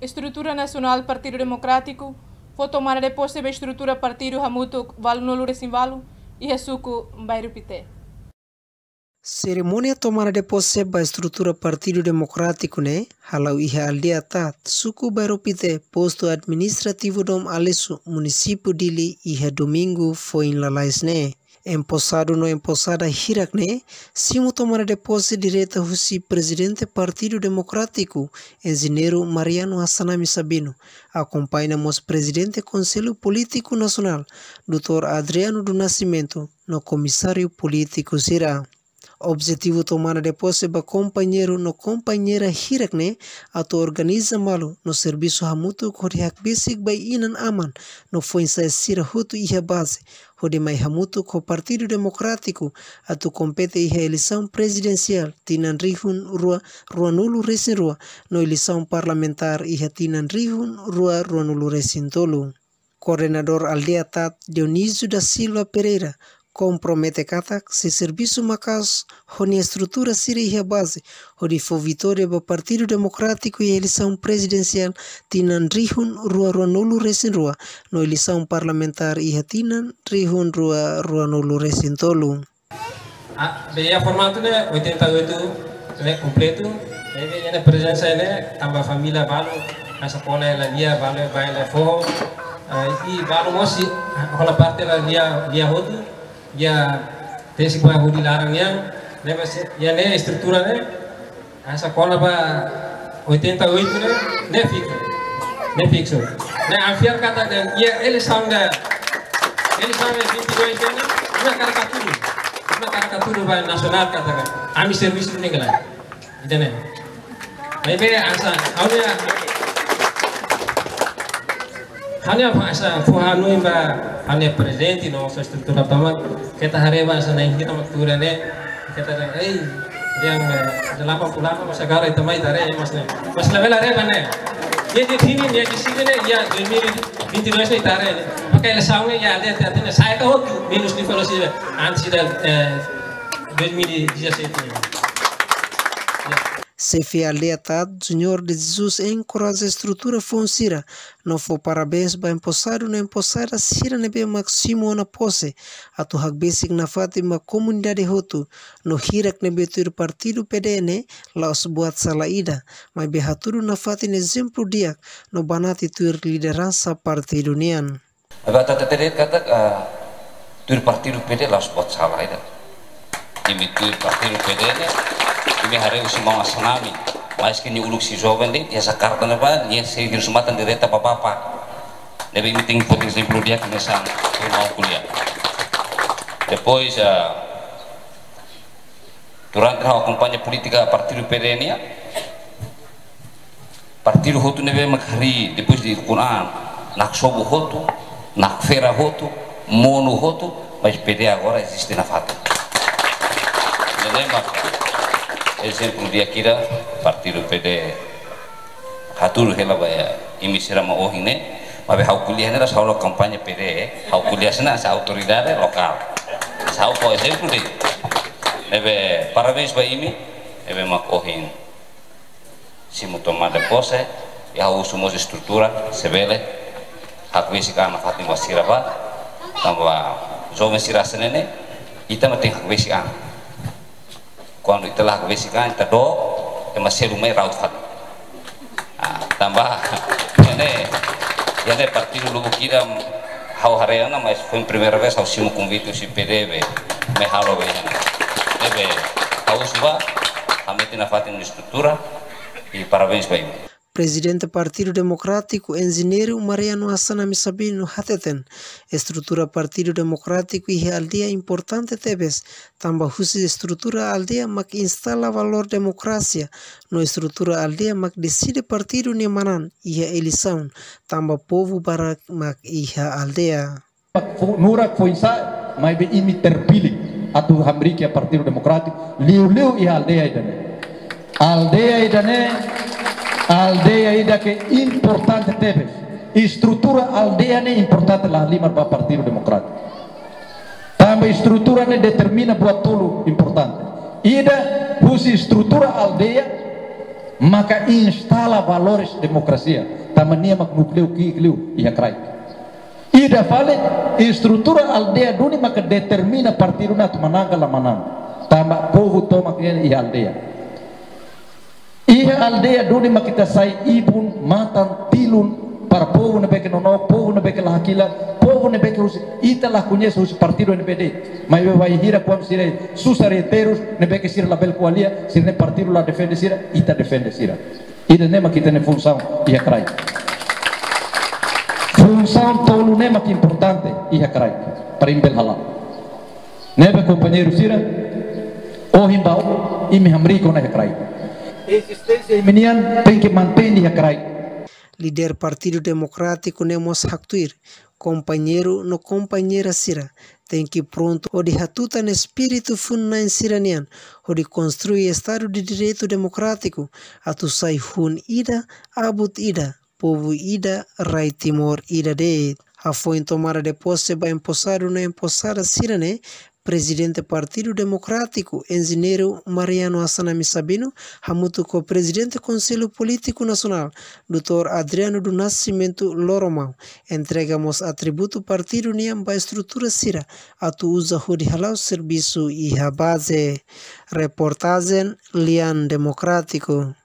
estrutura nacional Partido Democrático, foi tomada depois da estrutura Partido Hamuto Valu Nolu Resimvalu e Resuco Bairro Pité. Cerimônia tomada de posse da estrutura Partido Democrático né, halau iha aldeia tat, suku Bairropite, posto administrativo dom Alesu, município dili iha domingo foi em Lalais né. Empossado no empossada hirak né, simu tomada de posse direta husi presidente Partido Democrático, engenheiro Mariano Hassanami Sabino, acompanhamos presidente Conselho Político Nacional, Dr. Adriano do Nascimento, no comissário político Sira. Objetivo tomada de posse ba companheiro no companheira hirakne atau organiza malu no serviço hamutu hak basic by inan aman no foi sira hutu iha base hode mai hamutu ko Partido Democrático atau compete iha eleição presidencial tinan rihun rua rua nulu resin rua no eleição parlamentar iha tinan rihun rua nulu resin tolu. Coordenador Aldea Tat Dionísio da Silva Pereira compromete kata se serviço macas honi estrutura siri a base hodi fo vitória ba Partido Democrático e eleição presidencial tinan rihun rua rua nulu resin rua no eleição parlamentar e tinan rihun rua rua nulu resin tolu. Ah, Veia formato né 88 né completo. Bebe né presença né tambah família valo essa pona ela dia valo vai lá fo e valo mosi hola parte la dia dia hotu ya tesi pa hudi larang yang ne ya ne estrutura ne asa kola ba 88 ne ne fixo ne fixo ne afiar kata ne ya ele sanga ele sanga 22 ne na kara katuru na kara katuru ba nasional kata kan ami service ne gala idane Maybe asa awnya hanya asa fuhanu ba hanya presente nossa estrutura tama kita hari bahasa naik kita maktura ne kita ada eh yang delapan puluh delapan masa gara itu mai tare mas ne mas level are mana ये जो थी नहीं ये किसी ने या जमीन बीती रोज नहीं तारे pakai lesaunya ya ada hati saya tahu minus di kalau sih ansi dan jaminan dia sih Sefi Aliatad Junior de Jesus encoraja a estrutura fonsira, não for parabéns para empossado na empossada sira nebe maximo na pose, atu hak basic na Fatima comunidade hotu, no hirak nebe tur partido PDN, laos buat salaida, mas behaturu na fatin exemplo dia, no banati tur liderança partido nian. Agora tá ter kata tur partido PD laos buat salaida. Ini tur partido PDN ini hari semua tsunami. Mas kini uluk si jovem dele essa carta na van e esse resumatan direta para papa deve meeting por exemplo dia começar mau kuliah. Depois uh, durante a campanha política a partir do PDN partido hotu neve makhari depois de Quran nak sobo hotu nak fera hotu mono hotu mas PD agora existe na fata lembra exemplo dia kira partido PD hatur hela baya imisira ma ohine mabe hau kuliah nera saulo kampanye PD hau kuliah sana sa autoridade lokal sau po exemplo di nebe parabéns ba imi nebe mak ohin simu tomada pose ya hau sumos estrutura sebele hak besi kana fatima siraba tambah jovem sirasenene ita mating hak besi ana quando itelah kebesikan tedo masih rumah raut fat ah, tambah ini ne partido lugu kira hau hareana mas foi primeira vez ao simo convite si PDB me halo be debe hau suba amete na fatin estrutura e parabéns bem Presidente Partido Democrático, engenheiro Mariano Hassanami Sabino Hateten, estrutura Partido Democrático e aldeia importante tebes, tambah husi estrutura aldeia mak instala valor democracia, no estrutura aldeia mak decide partido niamanan iha eleição, tambah povo barak mak iha aldeia. Nurak foi mas be imi terpilih atau hamriki Partido Democrático, liu-liu iha aldeia idane. Aldeia idane aldeia ainda que importante teve estrutura aldeia é importante lá lima para partido democrático também estrutura ne determina buat tulu importante ida pusi estrutura aldeia maka instala valores demokrasia. Tamania mak nukleu ki kliu ia krai ida fale estrutura aldea duni maka determina partido na mananga la mananga tama povo toma kien ia aldea ia aldea duni makita sai ibun matan tilun para povo na beke nono povo na beke lahakila povo na beke usi ita lah conhece usi partido NPD mas vai hira quando sire susareteiros na beke sira label kualia sira ne partido la defende sira ita defende sira ida nema kita ne função ia krai. Função tolu nema que importante ia krai para imbel halal nebe companheiro sira o himbau imi hamri kona krai existência imenian tem que manter ia krai líder Partido Democrático Nemos Haktuir, companheiro no companheira Sira, tem que pronto o de hatuta no espírito funna em Siranian, o de construir Estado de Direito Democrático, a tu sai hun ida, abut ida, povo ida, rai timor ida de. A foi tomada de posse ba empossado na empossada Sirane, presidente Partido Democrático, engenheiro Mariano Assanami Sabino, hamutu com presidente Conselho Político Nacional, Dr. Adriano do Nascimento Loromão. Entregamos atributo partido niam ba estrutura sira, atu usa halau serviço e a base. Reportagem Lian Democrático.